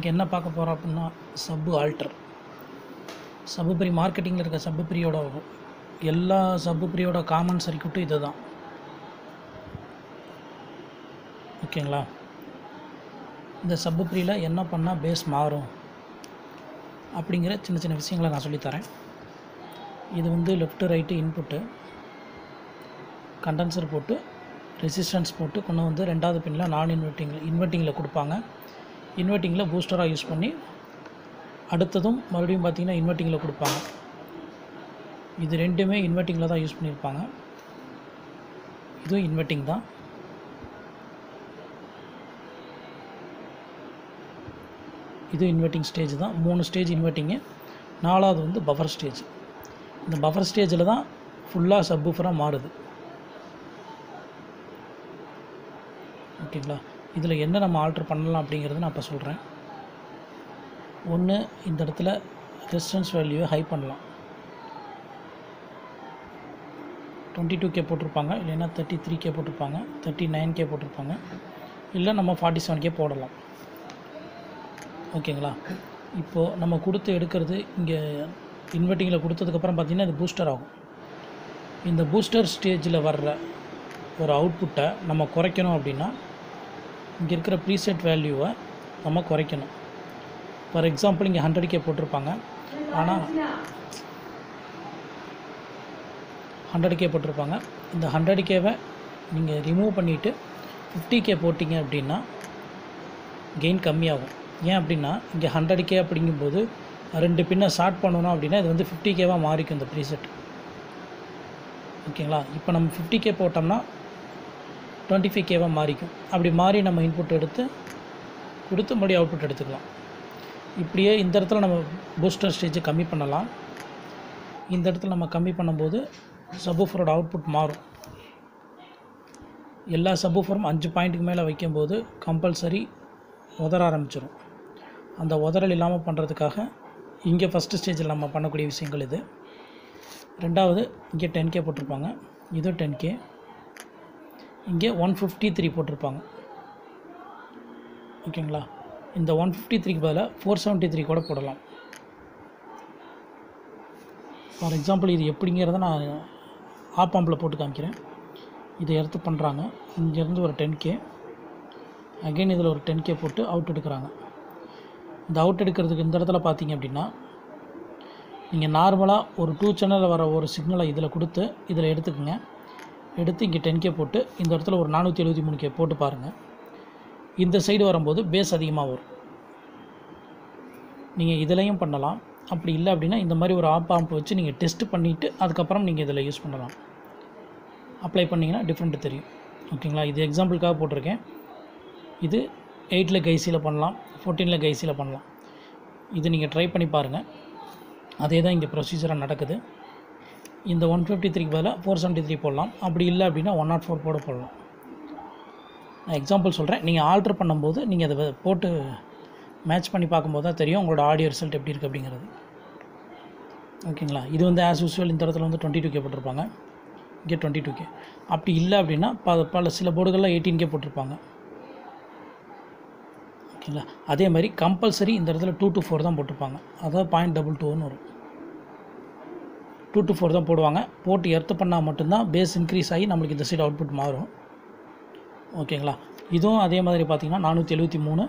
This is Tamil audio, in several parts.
இன்றைக்கி என்ன பார்க்க போகிறோம் அப்படின்னா சப்பு ஆல்டர் சப்பு பிரி மார்க்கெட்டிங்கில் இருக்க சப்பு பிரியோட எல்லா சப்பு பிரியோட காமன் சர்க்கியூட்டும் இது தான் ஓகேங்களா இந்த சப்பு பிரியில் என்ன பண்ணால் பேஸ் மாறும் அப்படிங்கிற சின்ன சின்ன விஷயங்களை நான் சொல்லித்தரேன். இது வந்து லெஃப்ட்டு ரைட்டு இன்புட்டு கண்டென்சர் போட்டு ரெசிஸ்டன்ஸ் போட்டு கொண்டு வந்து ரெண்டாவது பின்னில் நான் இன்வெர்ட்டிங்கில் இன்வெர்ட்டிங்கில் கொடுப்பாங்க. இன்வெர்ட்டிங்கில் பூஸ்டராக யூஸ் பண்ணி அடுத்ததும் மறுபடியும் பார்த்திங்கன்னா இன்வெர்ட்டிங்கில் கொடுப்பாங்க. இது ரெண்டுமே இன்வெர்ட்டிங்கில் தான் யூஸ் பண்ணியிருப்பாங்க இதுவும் இன்வெர்ட்டிங் தான். இது இன்வெர்ட்டிங் ஸ்டேஜ் தான். மூணு ஸ்டேஜ் இன்வெர்ட்டிங்கு நாலாவது வந்து பஃபர் ஸ்டேஜ் இந்த பஃபர் ஸ்டேஜில் தான் ஃபுல்லாக சப்பூஃபராக மாறுது. ஓகேங்களா? இதில் என்ன நம்ம ஆல்ட்ரு பண்ணலாம் அப்படிங்கிறத நான் இப்போ சொல்கிறேன். ஒன்று இந்த இடத்துல ரெசிஸ்டன்ஸ் வேல்யூவை ஹை பண்ணலாம். டுவெண்ட்டி டூ கே போட்டிருப்பாங்க இல்லைன்னா தேர்ட்டி த்ரீ கே போட்டிருப்பாங்க தேர்ட்டி நைன் கே போட்டிருப்பாங்க இல்லை நம்ம ஃபார்ட்டி செவன் கே போடலாம். ஓகேங்களா? இப்போது நம்ம கொடுத்து எடுக்கிறது இங்கே இன்வெர்ட்டிங்கில் கொடுத்ததுக்கப்புறம் பார்த்திங்கன்னா இது பூஸ்டர் ஆகும். இந்த பூஸ்டர் ஸ்டேஜில் வர்ற ஒரு அவுட்புட்டை நம்ம குறைக்கணும் அப்படின்னா இங்கே இருக்கிற ப்ரீசெட் வேல்யூவை நம்ம குறைக்கணும். ஃபார் எக்ஸாம்பிள் இங்கே ஹண்ட்ரட் கே போட்டிருப்பாங்க. ஆனால் ஹண்ட்ரட் கே போட்டிருப்பாங்க. இந்த ஹண்ட்ரட் கேவை நீங்கள் ரிமூவ் பண்ணிவிட்டு ஃபிஃப்டி கே போட்டிங்க அப்படின்னா கெயின் கம்மியாகும். ஏன் அப்படின்னா இங்கே ஹண்ட்ரட் கே அப்படிங்கும்போது ரெண்டு பின்னை ஷார்ட் பண்ணணும் அப்படின்னா இது வந்து ஃபிஃப்டி கேவாக மாறிக்கும் இந்த ப்ரீசெட் ஓகேங்களா? இப்போ நம்ம ஃபிஃப்டி கே போட்டோம்னா டுவெண்ட்டி ஃபைவ் கேவாக மாறிக்கும். அப்படி மாறி நம்ம இன்புட் எடுத்து கொடுத்து மறுபடியும் அவுட்புட் எடுத்துக்கலாம். இப்படியே இந்த இடத்துல நம்ம பூஸ்டர் ஸ்டேஜை கம்மி பண்ணலாம். இந்த இடத்துல நம்ம கம்மி பண்ணும்போது சபூஃபரோட அவுட்புட் மாறும். எல்லா சபூஃபரும் அஞ்சு பாயிண்ட்டுக்கு மேலே வைக்கும்போது கம்பல்சரி உதற ஆரம்பிச்சிடும் அந்த உதறல் இல்லாமல் பண்ணுறதுக்காக இங்கே ஃபஸ்ட்டு ஸ்டேஜில் நம்ம பண்ணக்கூடிய விஷயங்கள் இது. ரெண்டாவது இங்கே டென் கே போட்டிருப்பாங்க. இது டென் கே இங்கே ஒன் ஃபிஃப்டி த்ரீ போட்டிருப்பாங்க. ஓகேங்களா? இந்த ஒன் ஃபிஃப்டி த்ரீக்கு பதிலாக ஃபோர் செவன்ட்டி த்ரீ கூட போடலாம். ஃபார் எக்ஸாம்பிள் இது எப்படிங்கிறத நான் ஆப் பம்பில் போட்டு காமிக்கிறேன். இதை எடுத்து பண்ணுறாங்க இங்கேருந்து ஒரு டென் கே அகைன் இதில் ஒரு டென் கே போட்டு அவுட் எடுக்கிறாங்க. இந்த அவுட் எடுக்கிறதுக்கு இந்த இடத்துல பார்த்தீங்க அப்படின்னா நீங்கள் நார்மலாக ஒரு டூ சேனலில் வர ஒரு சிக்னலை இதில் கொடுத்து இதில் எடுத்துக்கோங்க. எடுத்து இங்கே டென் கே போட்டு இந்த இடத்துல ஒரு நானூற்றி எழுபத்தி மூணு கே போட்டு பாருங்கள் இந்த சைடு வரும்போது பேஸ் அதிகமாக வரும். நீங்கள் இதிலையும் பண்ணலாம். அப்படி இல்லை அப்படின்னா இந்த மாதிரி ஒரு ஆப் ஆம்ப் வச்சு நீங்கள் டெஸ்ட் பண்ணிவிட்டு அதுக்கப்புறம் நீங்கள் இதில் யூஸ் பண்ணலாம். அப்ளை பண்ணிங்கன்னா டிஃப்ரெண்ட்டு தெரியும். ஓகேங்களா இது எக்ஸாம்பிளுக்காக போட்டிருக்கேன். இது எயிட்டில் கைசியில் பண்ணலாம். ஃபோர்டீனில் கைசியில் பண்ணலாம். இது நீங்கள் ட்ரை பண்ணி பாருங்கள் அதே தான் இங்கே ப்ரொசீஜராக நடக்குது. இந்த ஒன் ஃபிஃப்டி த்ரீக்கு பதிலாக ஃபோர் செவன்ட்டி த்ரீ போடலாம். அப்படி இல்லை அப்படின்னா ஒன் நாட் ஃபோர் போட போடலாம். நான் எக்ஸாம்பிள் சொல்கிறேன் நீங்கள் ஆல்ட்ரு பண்ணும்போது நீங்கள் அதை போட்டு மேட்ச் பண்ணி பார்க்கும்போது தான் தெரியும் உங்களோட ஆடியோ ரிசல்ட் எப்படி இருக்குது அப்படிங்கிறது. ஓகேங்களா இது வந்து ஆஸ் யூஸ்வல் இந்த இடத்துல வந்து டுவெண்ட்டி டூ கே போட்டிருப்பாங்க. இங்கே டுவெண்ட்டி டூ கே அப்படி இல்லை அப்படின்னா ப பல சில போர்டுகளில் எயிட்டீன் கே போட்டிருப்பாங்க. ஓகேங்களா அதே மாதிரி கம்பல்சரி இந்த இடத்துல டூ டு ஃபோர் தான் போட்டிருப்பாங்க. அதாவது பாயிண்ட் டபுள் டூன்னு வரும். டூ டு ஃபோர் தான் போடுவாங்க. போட்டு எர்த்து பண்ணால் மட்டும்தான் பேஸ் இன்க்ரீஸ் ஆகி நம்மளுக்கு இந்த சைடு அவுட்புட் மாறும். ஓகேங்களா இதுவும் அதே மாதிரி பார்த்திங்கன்னா நானூற்றி எழுபத்தி மூணு.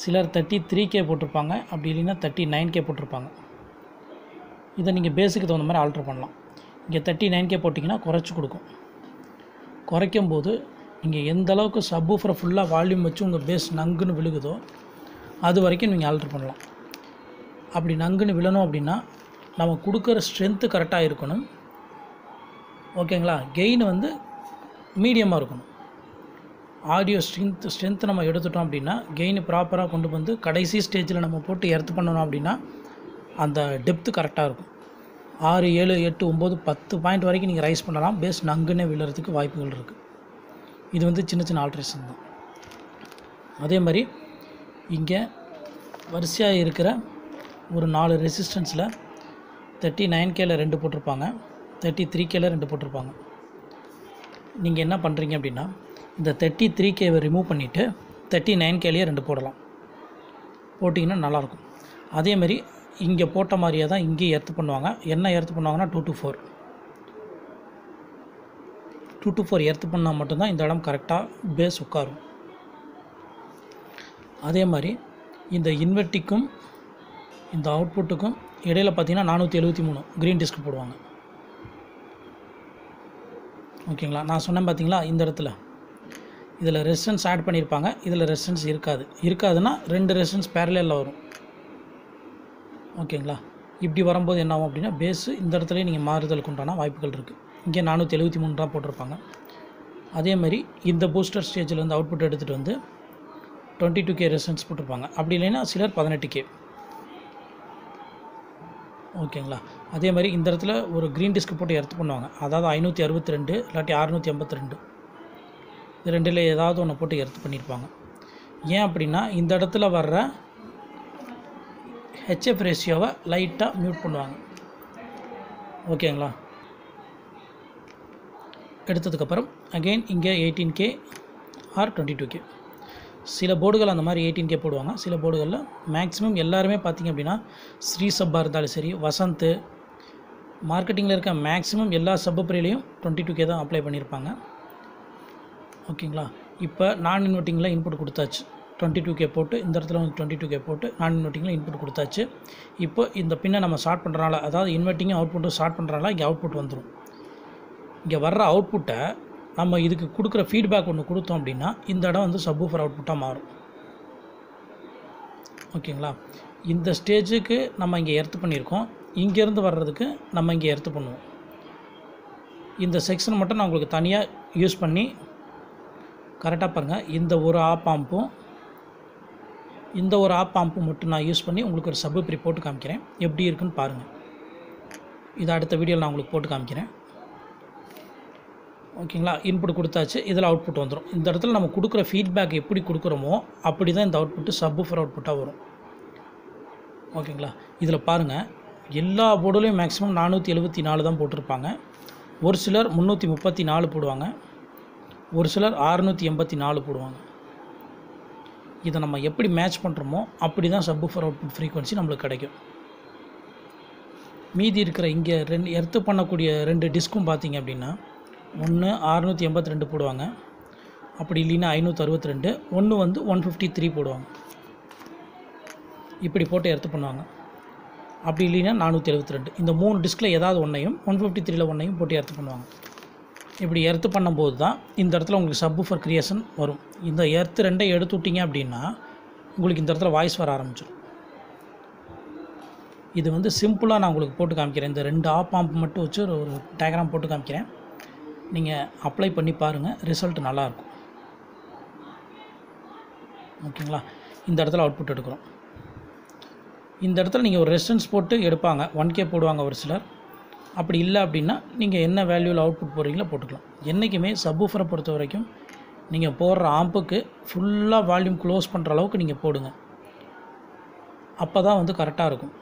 சிலர் தேர்ட்டி த்ரீ கே போட்டிருப்பாங்க. அப்படி இல்லைன்னா தேர்ட்டி நைன் கே போட்டிருப்பாங்க. இதை நீங்கள் பேஸுக்கு தகுந்த மாதிரி ஆல்ட்ரு பண்ணலாம். இங்கே தேர்ட்டி நைன் கே போட்டிங்கன்னா குறைச்சி கொடுக்கும். குறைக்கும் போது நீங்கள் எந்த அளவுக்கு ஊஃபரை ஃபுல்லாக வால்யூம் வச்சு உங்கள் பேஸ் நங்குன்னு விழுகுதோ அது வரைக்கும் நீங்கள் ஆல்ட்ரு பண்ணலாம். அப்படி நங்குன்னு விழணும் அப்படின்னா நம்ம கொடுக்குற ஸ்ட்ரென்த்து கரெக்டாக இருக்கணும். ஓகேங்களா? கெயின் வந்து மீடியமாக இருக்கணும். ஆடியோ ஸ்ட்ரென்த் ஸ்ட்ரென்த் நம்ம எடுத்துட்டோம் அப்படின்னா கெயின் ப்ராப்பராக கொண்டு வந்து கடைசி ஸ்டேஜில் நம்ம போட்டு எர்த்து பண்ணணும் அப்படின்னா அந்த டெப்த்து கரெக்டாக இருக்கும். ஆறு ஏழு எட்டு ஒம்பது பத்து பாயிண்ட் வரைக்கும் நீங்கள் ரைஸ் பண்ணலாம். பேஸ் நங்குன்னே விழுறதுக்கு வாய்ப்புகள் இருக்குது இது வந்து சின்ன சின்ன ஆல்ட்ரேஷன் தான். அதே மாதிரி இங்கே வரிசையாக இருக்கிற ஒரு நாலு ரெசிஸ்டன்ஸில் தேர்ட்டி நைன் கேல ரெண்டு போட்டிருப்பாங்க. தேர்ட்டி த்ரீ கேல ரெண்டு போட்டிருப்பாங்க. நீங்கள் என்ன பண்ணுறீங்க அப்படின்னா இந்த தேர்ட்டி த்ரீ கேவை ரிமூவ் பண்ணிவிட்டு தேர்ட்டி நைன் கேலேயே ரெண்டு போடலாம். போட்டிங்கன்னா நல்லாயிருக்கும். அதேமாரி இங்கே போட்ட மாதிரியே தான் இங்கேயும் எர்த்து பண்ணுவாங்க. என்ன எர்த்து பண்ணுவாங்கன்னா two to four two to four earth பண்ணால் மட்டும்தான் இந்த இடம் கரெக்டாக பேஸ் உட்காரும். அதே மாதிரி இந்த இன்வெர்ட்டிக்கும் இந்த அவுட்புட்டுக்கும் இடையில் பார்த்தீங்கன்னா நானூற்றி எழுபத்தி மூணு க்ரீன் டிஸ்க் போடுவாங்க. ஓகேங்களா? நான் சொன்னேன் பார்த்தீங்களா? இந்த இடத்துல. இதில் ரெசிஸ்டன்ஸ் ஆட் பண்ணியிருப்பாங்க இதில் ரெசிஸ்டன்ஸ் இருக்காது. இருக்காதுன்னா ரெண்டு ரெசிஸ்டன்ஸ் பேரலில் வரும். ஓகேங்களா? இப்படி வரும்போது என்ன ஆகும் அப்படின்னா பேஸு இந்த இடத்துலயே நீங்கள் மாறுதலுக்கு உண்டான வாய்ப்புகள் இருக்குது இங்கே நானூற்றி எழுபத்தி மூணு தான் போட்டிருப்பாங்க. அதே மாதிரி இந்த பூஸ்டர் ஸ்டேஜில் இருந்து அவுட்புட் எடுத்துகிட்டு வந்து டுவெண்ட்டி டூ கே ரெசிஸ்டன்ஸ் போட்டிருப்பாங்க. அப்படி இல்லைன்னா சிலர் பதினெட்டு கே ஓகேங்களா? அதே மாதிரி இந்த இடத்துல ஒரு க்ரீன் டிஸ்க் போட்டு எர்த்து பண்ணுவாங்க. அதாவது ஐநூற்றி அறுபத்தி ரெண்டு இல்லாட்டி அறுநூற்றி எண்பத்தி ரெண்டு. இது ரெண்டில் ஏதாவது ஒன்று போட்டு எர்த்து பண்ணியிருப்பாங்க ஏன் அப்படின்னா இந்த இடத்துல வர்ற ஹெச்எஃப் ரேஷியோவை லைட்டாக மியூட் பண்ணுவாங்க. ஓகேங்களா? எடுத்ததுக்கப்புறம் அகெயின் இங்கே eighteen K or twenty two K சில போர்டுகள் அந்த மாதிரி எயிட்டீன் கே போடுவாங்க. சில போர்டுகளில் மேக்ஸிமம் எல்லாருமே பார்த்திங்க அப்படின்னா ஸ்ரீ சப்பாக இருந்தாலும் சரி வசந்த் மார்க்கெட்டிங்கில் இருக்க மேக்ஸிமம் எல்லா சப்பப்ரிலையும் டுவெண்ட்டி டூ கே தான் அப்ளை பண்ணியிருப்பாங்க. ஓகேங்களா? இப்போ நான் இன்வெர்ட்டிங்கில் இன்புட் கொடுத்தாச்சு. டுவெண்ட்டி டூ கே போட்டு இந்த இடத்துல வந்து டுவெண்ட்டி டூ கே போட்டு நான் இன்வெர்ட்டிங்கில் இன்புட் கொடுத்தாச்சு. இப்போ இந்த பின்னை நம்ம ஷார்ட் பண்ணுறனால அதாவது இன்வெர்ட்டிங்கும் அவுட்புட்டும் ஷார்ட் பண்ணுறனால இங்கே அவுட்புட் வந்துடும் இங்கே வர்ற அவுட்புட்டை நம்ம இதுக்கு கொடுக்குற ஃபீட்பேக் ஒன்று கொடுத்தோம் அப்படின்னா இந்த இடம் வந்து சப்வூஃபர் அவுட்புட்டாக மாறும். ஓகேங்களா? இந்த ஸ்டேஜுக்கு நம்ம இங்கே எர்த்து பண்ணியிருக்கோம். இங்கேருந்து வர்றதுக்கு நம்ம இங்கே எர்த்து பண்ணுவோம். இந்த செக்ஷன் மட்டும் நான் உங்களுக்கு தனியாக யூஸ் பண்ணி கரெக்டாக பாருங்கள் இந்த ஒரு ஆப் பாம்பும் இந்த ஒரு ஆப் பாம்பும் மட்டும் நான் யூஸ் பண்ணி உங்களுக்கு ஒரு சப்பு ப்ரி போட்டு காமிக்கிறேன். எப்படி இருக்குன்னு பாருங்கள் இது அடுத்த வீடியோவில் நான் உங்களுக்கு போட்டு காமிக்கிறேன். ஓகேங்களா? இன்புட் கொடுத்தாச்சு. இதில் அவுட்புட் வந்துடும் இந்த இடத்துல நம்ம கொடுக்குற ஃபீட்பேக் எப்படி கொடுக்குறோமோ அப்படி தான் இந்த அவுட்புட்டு சப்ஃபர் அவுட்புட்டாக வரும். ஓகேங்களா? இதில் பாருங்கள் எல்லா போர்டுலையும் மேக்ஸிமம் நானூற்றி எழுபத்தி நாலு தான் போட்டிருப்பாங்க. ஒரு சிலர் முந்நூற்றி முப்பத்தி நாலு போடுவாங்க. ஒரு சிலர் அறுநூற்றி எண்பத்தி நாலு போடுவாங்க. இதை நம்ம எப்படி மேட்ச் பண்ணுறோமோ அப்படி தான் சப்ஃபர் அவுட்புட் ஃப்ரீக்வன்சி நம்மளுக்கு கிடைக்கும். மீதி இருக்கிற இங்கே ரெண்டு எர்த்து பண்ணக்கூடிய ரெண்டு டிஸ்க்கும் பார்த்தீங்க அப்படின்னா ஒன்று அறுநூற்றி எண்பத்தி ரெண்டு போடுவாங்க. அப்படி இல்லைன்னா ஐநூற்றி அறுபத்தி ரெண்டு ஒன்று வந்து ஒன் ஃபிஃப்டி த்ரீ போடுவாங்க. இப்படி போட்டு எர்த்து பண்ணுவாங்க. அப்படி இல்லைன்னா நானூற்றி எழுபத்தி ரெண்டு இந்த மூணு டிஸ்கில் ஏதாவது ஒன்றையும் ஒன் ஃபிஃப்டி த்ரீயில் ஒன்றையும் போட்டு எர்த்து பண்ணுவாங்க. இப்படி எர்த்து பண்ணும்போது தான் இந்த இடத்துல உங்களுக்கு சப் ஃபர் கிரியேஷன் வரும். இந்த எர்த்து ரெண்டை எடுத்து விட்டீங்க அப்படின்னா உங்களுக்கு இந்த இடத்துல வாய்ஸ் வர ஆரம்பிச்சிடும் இது வந்து சிம்பிளாக நான் உங்களுக்கு போட்டு காமிக்கிறேன். இந்த ரெண்டு ஆப் பாம்ப் மட்டும் வச்சு ஒரு ஒரு டயக்ராம் போட்டு காமிக்கிறேன். நீங்கள் அப்ளை பண்ணி பாருங்கள் ரிசல்ட் நல்லாயிருக்கும் ஓகேங்களா? இந்த இடத்துல அவுட்புட் எடுக்கிறோம். இந்த இடத்துல நீங்கள் ஒரு ரெசிஸ்டன்ஸ் போட்டு எடுப்பாங்க. ஒன் கே போடுவாங்க ஒரு சிலர். அப்படி இல்லை அப்படின்னா நீங்கள் என்ன வேல்யூவில் அவுட்புட் போடுறீங்களோ போட்டுக்கலாம். என்றைக்குமே சப்வூஃபரை பொறுத்த வரைக்கும் நீங்கள் போடுற ஆம்புக்கு ஃபுல்லாக வால்யூம் க்ளோஸ் பண்ணுற அளவுக்கு நீங்கள் போடுங்க. அப்போ தான் வந்து கரெக்டாக இருக்கும்.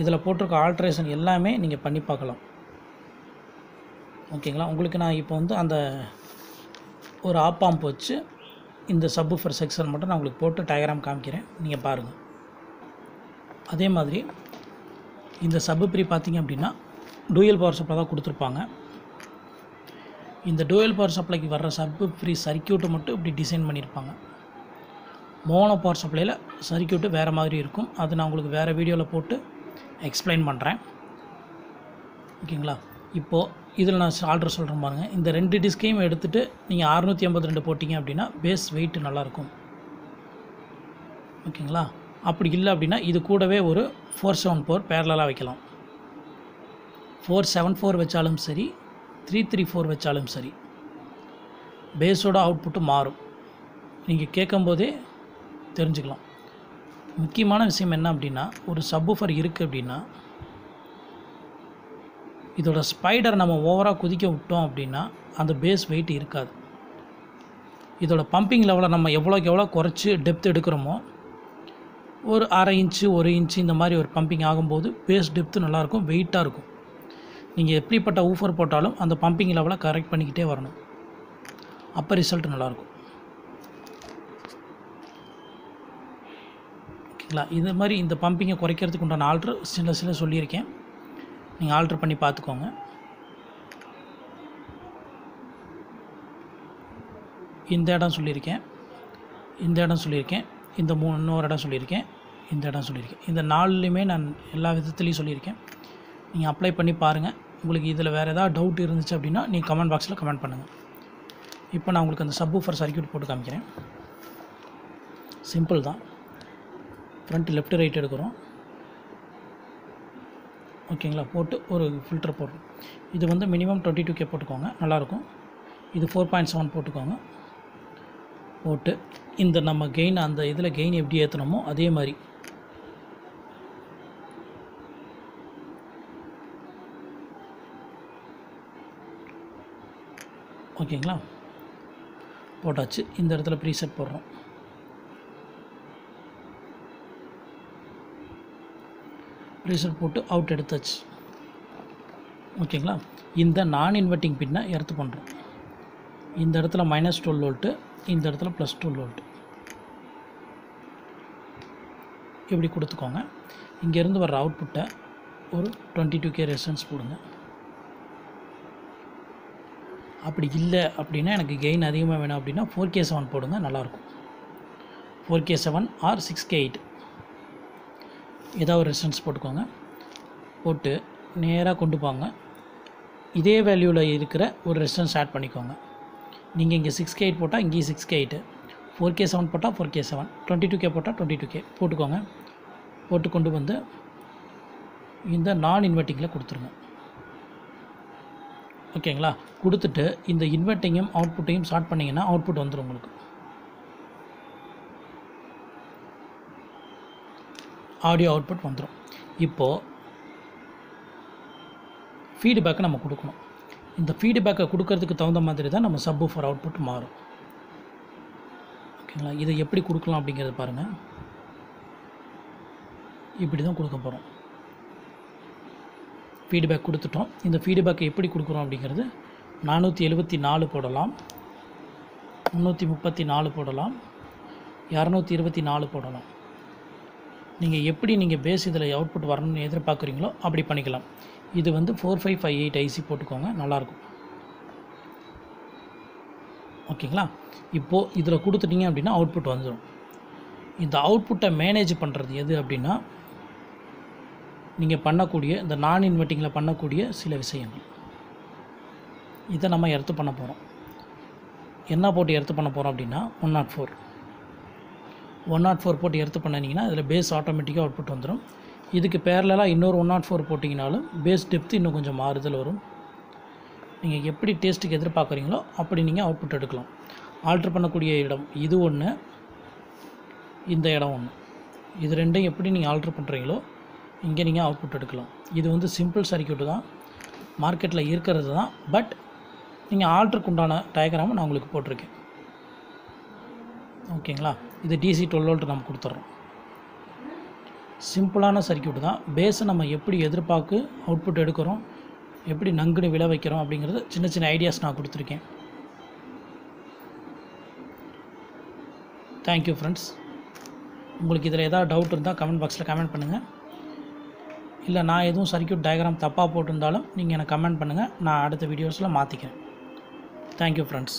இதில் போட்டிருக்க ஆல்ட்ரேஷன் எல்லாமே நீங்கள் பண்ணி பார்க்கலாம். ஓகேங்களா? உங்களுக்கு நான் இப்போ வந்து அந்த ஒரு ஆப்பாம்ப் வச்சு இந்த சப்வூஃபர் செக்ஷன் மட்டும் நான் உங்களுக்கு போட்டு டயக்ராம் காமிக்கிறேன். நீங்கள் பாருங்கள் அதே மாதிரி இந்த சப்பு ப்ரீ பார்த்திங்க அப்படின்னா டூயல் பவர் சப்ளை தான் கொடுத்துருப்பாங்க. இந்த டூயல் பவர் சப்ளைக்கு வர்ற சப்பு ஃப்ரீ சர்க்கியூட்டை மட்டும் இப்படி டிசைன் பண்ணியிருப்பாங்க. மோனோ பவர் சப்ளையில் சர்க்கியூட்டு வேறு மாதிரி இருக்கும். அது நான் உங்களுக்கு வேறு வீடியோவில் போட்டு எக்ஸ்பிளைன் பண்ணுறேன் ஓகேங்களா? இப்போது இதில் நான் ஆர்டர் சொல்கிறேன் பாருங்கள் இந்த ரெண்டு டிஸ்கையும் எடுத்துகிட்டு நீங்கள் அறுநூற்றி ஐம்பத்தி ரெண்டு போட்டிங்க அப்படின்னா பேஸ் வெயிட் நல்லாயிருக்கும். ஓகேங்களா? அப்படி இல்லை அப்படின்னா இது கூடவே ஒரு ஃபோர் செவன் ஃபோர் பேரலாக வைக்கலாம். ஃபோர் செவன் ஃபோர் வச்சாலும் சரி த்ரீ த்ரீ ஃபோர் வச்சாலும் சரி பேஸோட அவுட்புட்டு மாறும். நீங்கள் கேட்கும்போதே தெரிஞ்சுக்கலாம். முக்கியமான விஷயம் என்ன அப்படின்னா ஒரு சப்ஃபர் இருக்குது அப்படின்னா இதோட ஸ்பைடர் நம்ம ஓவராக குதிக்க விட்டோம் அப்படின்னா அந்த பேஸ் வெயிட் இருக்காது. இதோட பம்பிங் லெவலை நம்ம எவ்வளோக்கு எவ்வளோ குறைச்சி டெப்த் எடுக்கிறோமோ ஒரு அரை இன்ச்சு ஒரு இன்ச்சு இந்த மாதிரி ஒரு பம்பிங் ஆகும்போது பேஸ் டெப்த்து நல்லாயிருக்கும் வெயிட்டாக இருக்கும். நீங்கள் எப்படிப்பட்ட ஊஃபர் போட்டாலும் அந்த பம்பிங் லெவலை கரெக்ட் பண்ணிக்கிட்டே வரணும். அப்போ ரிசல்ட் நல்லாயிருக்கும். ஓகேங்களா? இது மாதிரி இந்த பம்பிங்கை குறைக்கிறதுக்கு உண்டான ஆல்ட்ரு சில சில சொல்லியிருக்கேன். நீங்கள் ஆல்ட்ரு பண்ணி பார்த்துக்கோங்க. இந்த இடம் சொல்லியிருக்கேன். இந்த இடம் சொல்லியிருக்கேன். இந்த மூணு இன்னொரு இடம் சொல்லியிருக்கேன். இந்த இடம் சொல்லியிருக்கேன். இந்த நாலுலேயுமே நான் எல்லா விதத்துலேயும் சொல்லியிருக்கேன். நீங்கள் அப்ளை பண்ணி பாருங்கள் உங்களுக்கு இதில் வேறு ஏதாவது டவுட் இருந்துச்சு அப்படின்னா நீங்கள் கமெண்ட் பாக்ஸில் கமெண்ட் பண்ணுங்கள் இப்போ நான் உங்களுக்கு அந்த சப் ஃபர் சர்க்யூட் போட்டு காமிக்கிறேன். சிம்பிள் தான். ஃப்ரண்ட் லெஃப்ட் ரைட் எடுக்கிறோம். ஓகேங்களா? போட்டு ஒரு ஃபில்டர் போடுறோம். இது வந்து மினிமம் டுவெண்ட்டி டூ கே போட்டுக்கோங்க. நல்லாயிருக்கும் இது ஃபோர் பாயிண்ட் செவன் போட்டுக்கோங்க. போட்டு இந்த நம்ம கெயின் அந்த இதில் கெயின் எப்படி ஏற்றணுமோ அதே மாதிரி. ஓகேங்களா? போட்டாச்சு. இந்த இடத்துல ப்ரீசெட் போடுறோம். ப்ரெஷர் போட்டு அவுட் எடுத்தாச்சு. ஓகேங்களா? இந்த நான் இன்வெர்ட்டிங் பின்னை எர்த்து பண்ணுறோம் இந்த இடத்துல மைனஸ் டுவெல் வோல்ட்டு இந்த இடத்துல ப்ளஸ் டுவெல் வோல்ட்டு இப்படி கொடுத்துக்கோங்க. இங்கேருந்து வர்ற அவுட்புட்டை ஒரு டுவெண்ட்டி டூ கே ரெசன்ஸ் போடுங்க. அப்படி இல்லை அப்படின்னா எனக்கு கெயின் அதிகமாக வேணும் அப்படின்னா ஃபோர் கே செவன் போடுங்க நல்லாயிருக்கும் four K seven or six K eight ஏதாவது ஒரு ரெசிஸ்டன்ஸ் போட்டுக்கோங்க. போட்டு நேராக கொண்டு போங்க. இதே வேல்யூவில் இருக்கிற ஒரு ரெசிஸ்டன்ஸ் ஆட் பண்ணிக்கோங்க. நீங்கள் இங்கே சிக்ஸ் கே எயிட் போட்டால் இங்கேயும் six K eight four K seven போட்டால் four K seven twenty two K போட்டால் டுவெண்ட்டி டூ கே போட்டுக்கோங்க. போட்டு கொண்டு வந்து இந்த நான் இன்வெர்ட்டிங்கில் கொடுத்துருங்க. ஓகேங்களா? கொடுத்துட்டு இந்த இன்வெர்ட்டிங்கும் அவுட்புட்டையும் ஸ்டார்ட் பண்ணிங்கன்னா அவுட்புட் வந்துடும் உங்களுக்கு. ஆடியோ அவுட்புட் வந்துடும் இப்போது ஃபீட்பேக்கை நம்ம கொடுக்கணும். இந்த ஃபீட்பேக்கை கொடுக்கறதுக்கு தகுந்த மாதிரி தான் நம்ம சப் ஃபார் அவுட்புட் மாறும். ஓகேங்களா? இதை எப்படி கொடுக்கலாம் அப்படிங்கிறத பாருங்கள் இப்படி தான் கொடுக்க போகிறோம் ஃபீட்பேக் கொடுத்துட்டோம். இந்த ஃபீட்பேக்கை எப்படி கொடுக்குறோம் அப்படிங்கிறது நானூற்றி எழுபத்தி நாலு போடலாம். முந்நூற்றி முப்பத்தி நாலு போடலாம். இரநூத்தி இருபத்தி நாலு போடலாம். நீங்கள் எப்படி நீங்கள் பேஸ் இதில் அவுட்புட் வரணும்னு எதிர்பார்க்குறீங்களோ அப்படி பண்ணிக்கலாம். இது வந்து four five five eight IC போட்டுக்கோங்க நல்லாயிருக்கும். ஓகேங்களா? இப்போது இதில் கொடுத்துட்டீங்க அப்படின்னா அவுட்புட் வந்துடும் இந்த அவுட்புட்டை மேனேஜ் பண்ணுறது எது அப்படின்னா நீங்கள் பண்ணக்கூடிய இந்த நான் இன்வெர்ட்டிங்கில் பண்ணக்கூடிய சில விஷயங்கள். இதை நம்ம எடுத்து பண்ண போகிறோம் என்ன போட்டு எடுத்து பண்ண போகிறோம் அப்படின்னா one naught four one naught four போட்டு எடுத்து பண்ணிங்கன்னா அதில் பேஸ் ஆட்டோமேட்டிக்காக அவுட்புட் வந்துடும் இதுக்கு பேரலாக இன்னொரு ஒன் நாட் oh ஃபோர் போட்டிங்கனாலும் பேஸ் டெப்த் இன்னும் கொஞ்சம் மாறுதல் வரும். நீங்கள் எப்படி டேஸ்ட்டுக்கு எதிர்பார்க்குறீங்களோ அப்படி நீங்கள் அவுட்புட் எடுக்கலாம். ஆல்ட்ரு பண்ணக்கூடிய இடம் இது ஒன்று இந்த இடம் ஒன்று இது ரெண்டையும் எப்படி நீங்கள் ஆல்ட்ரு பண்ணுறீங்களோ இங்கே நீங்கள் அவுட்புட் எடுக்கலாம். இது வந்து சிம்பிள் சர்க்கியூட்டு தான். மார்க்கெட்டில் இருக்கிறது தான். பட் நீங்கள் ஆல்ட்ருக்கு உண்டான டயக்ராமை நான் உங்களுக்கு போட்டிருக்கேன். ஓகேங்களா இது டிசி டுவெல் வோல்ட் நம்ம கொடுத்துட்றோம். சிம்பிளான சர்க்கியூட் தான். பேஸை நம்ம எப்படி எதிர்பார்க்கு அவுட்புட் எடுக்கிறோம் எப்படி நங்குன்னு விளை வைக்கிறோம் அப்படிங்கிறது சின்ன சின்ன ஐடியாஸ் நான் கொடுத்துருக்கேன். தேங்க்யூ ஃப்ரெண்ட்ஸ் உங்களுக்கு இதில் ஏதாவது டவுட் இருந்தால் கமெண்ட் பாக்ஸில் கமெண்ட் பண்ணுங்கள் இல்லை நான் எதுவும் சர்க்கியூட் டயக்ராம் தப்பாக போட்டிருந்தாலும் நீங்கள் எனக்கு கமெண்ட் பண்ணுங்கள் நான் அடுத்த வீடியோஸில் மாற்றிக்கிறேன் தேங்க்யூ ஃப்ரெண்ட்ஸ்